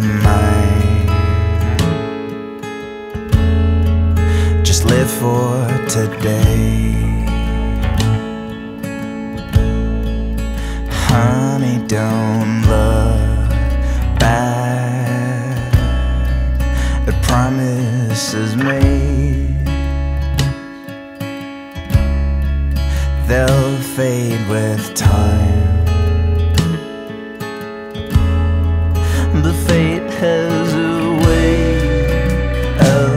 mind. Just live for today. Honey, don't look back at promises made. They'll fade with time. But fate has a way of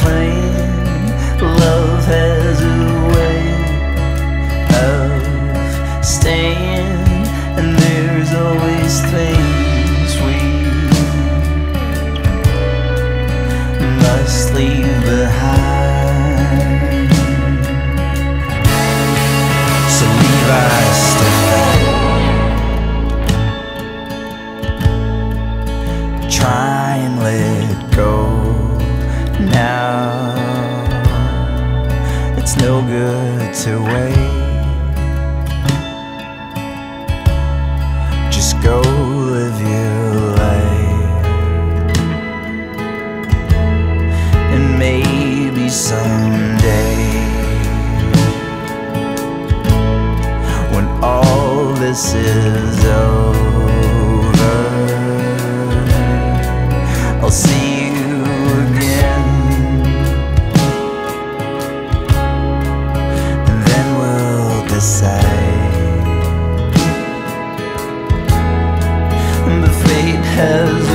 playing. Love has a way of staying, and there's always things we must leave no good to wait. Just go live your life. And maybe someday, when all this is over, I'll see has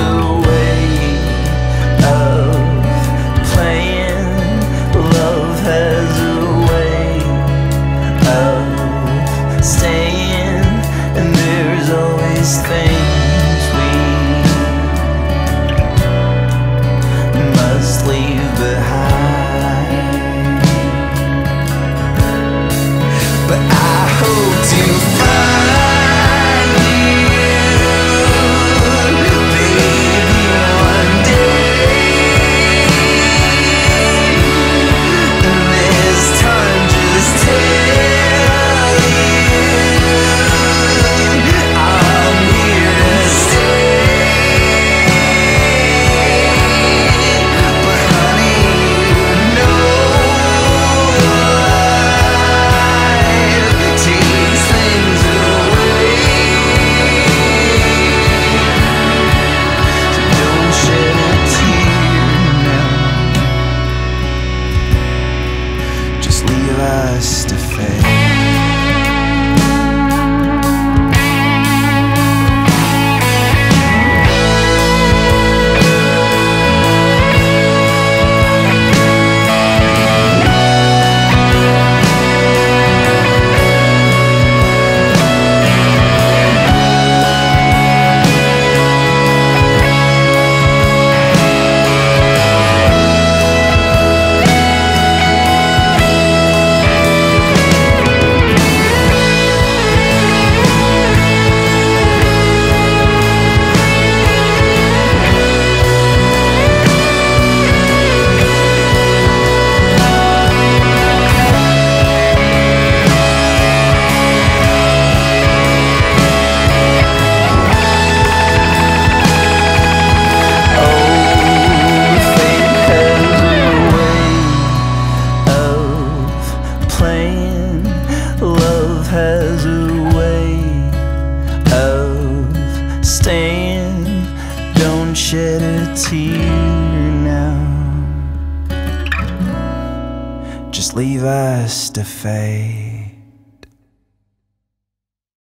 Love has a way of staying. Don't shed a tear now. Just leave us to fade.